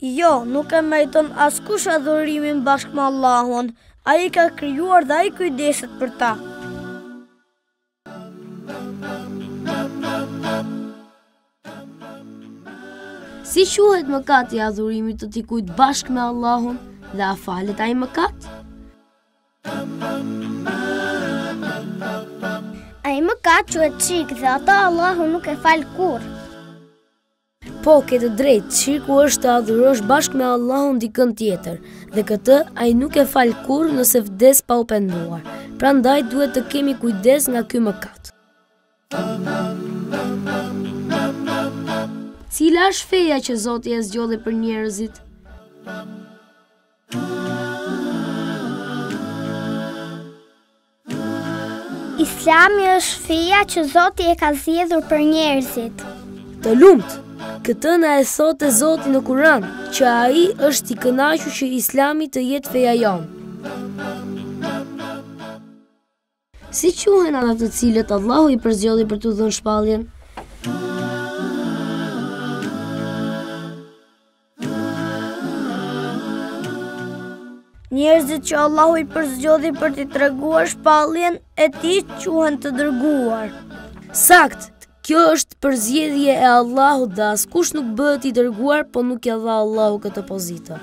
Jo, nuk e meriton askush adhurimin bashkë me Allahun. Ai i ka krijuar dhe ai kujdeset për ta. Si quhet mëkati i adhurimit të dikujt bashkë me Allahun dhe a falet ai mëkat? Ai mëkat quhet shirk dhe atë Allahu nuk e fal kurrë. Po, ke të drejtë, shirku është të adhurosh bashkë me Allahun dikënd tjetër, dhe këtë ai nuk e fal kurrë nëse vdes pa u penduar. Prandaj duhet të kemi kujdes nga ky mëkat. Cila është feja që Zoti e zgjodhi për njerëzit? Islami është feja që Zoti e ka zgjedhur për njerëzit. Të lumtë. Këtë na e thotë Zoti në Kur'an, që ai është i kënaqur që Islami të jetë feja jonë. Si quhen ata të cilët Allahu i përzgjodhi për t'u dhënë shpalljen? Njerëzit që Allahu i përzgjodhi për t'i treguar shpalljen e tij quhen të dërguar. Saktë, kjo është përzgjedhje e Allahut dhe askush nuk bëhet i dërguar po nuk ia dha Allahu këtë pozitë.